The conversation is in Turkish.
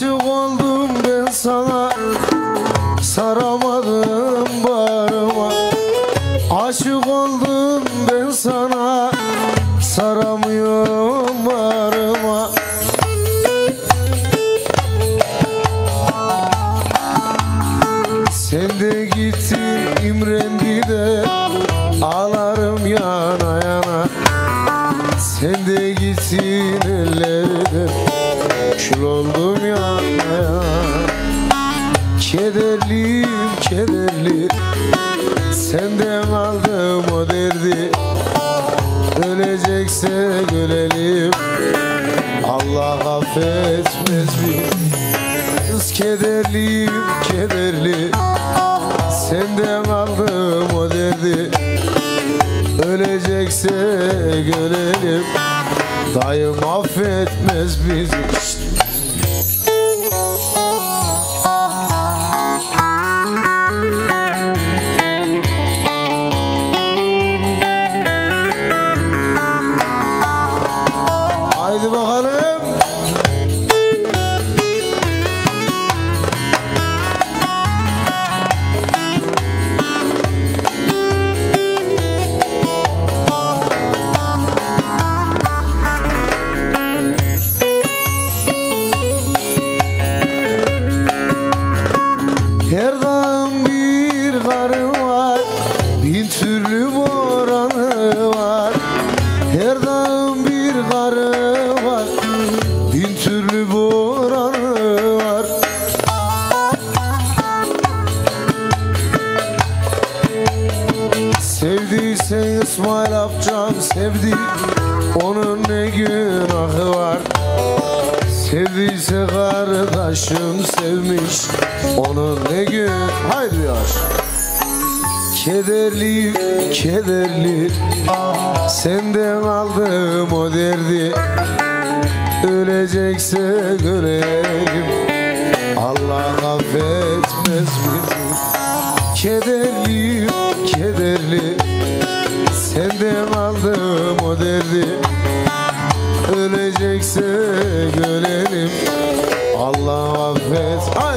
oldum ben sana Saramadım bağrıma Aşık oldum ben sana Saramıyorum bağrıma Sen de gittin imrendi de Ağlarım yana yana. Sen de gittin ellerden Kül oldum yana Kederliyim kederli. Senden aldım o derdi. Öleceksek ölelim. Allah affetmez mi? Kız kederliyim kederli. Senden aldım o derdi. Öleceksek ölelim Dayım affetmez bizi karı var Bin türlü boranı var. Sevdiysen İsmail amcam sevdi Onun ne günahı var? Sevdiyse kardeşim sevmiş Onun ne gün Haydi yavaş Kederli, kederli. Senden aldım o derdi. Ölecekse öleyim. Allah affetmez bizi. Kederli, kederli. Senden aldım o derdi. Ölecekse görelim Allah affet.